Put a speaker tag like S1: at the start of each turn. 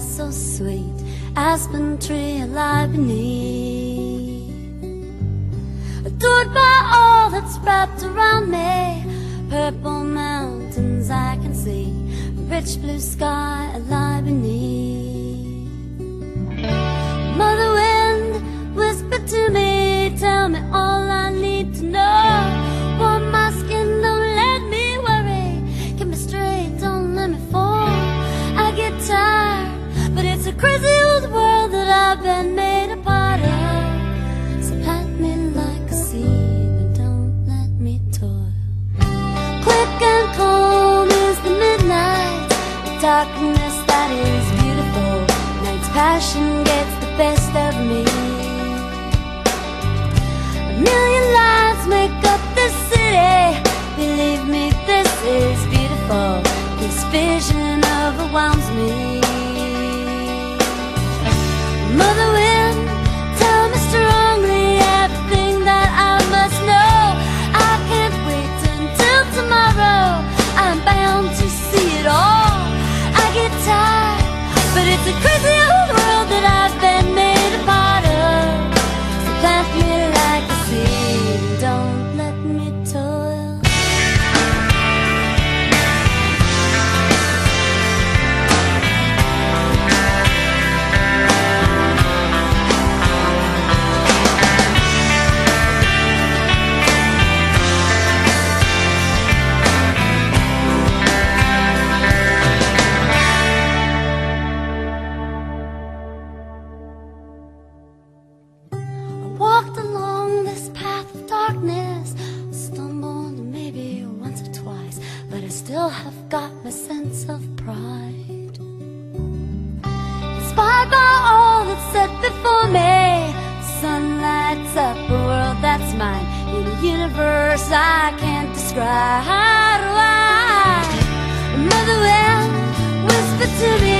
S1: so sweet, aspen tree alive beneath. Adored by all that's wrapped around me, purple mountains I can see, rich blue sky alive beneath. Crazy old world that I've been made a part of. So plant me like a seed, but don't let me toil. Quick and calm is the midnight, the darkness that is beautiful. Night's passion gets the best of me. A million lives make up this city. Believe me, this is beautiful. This vision overwhelms me. Darkness, stumbled maybe once or twice, but I still have got my sense of pride. Inspired by all that's set before me, sun lights up a world that's mine in a universe I can't describe. Mother wind whisper to me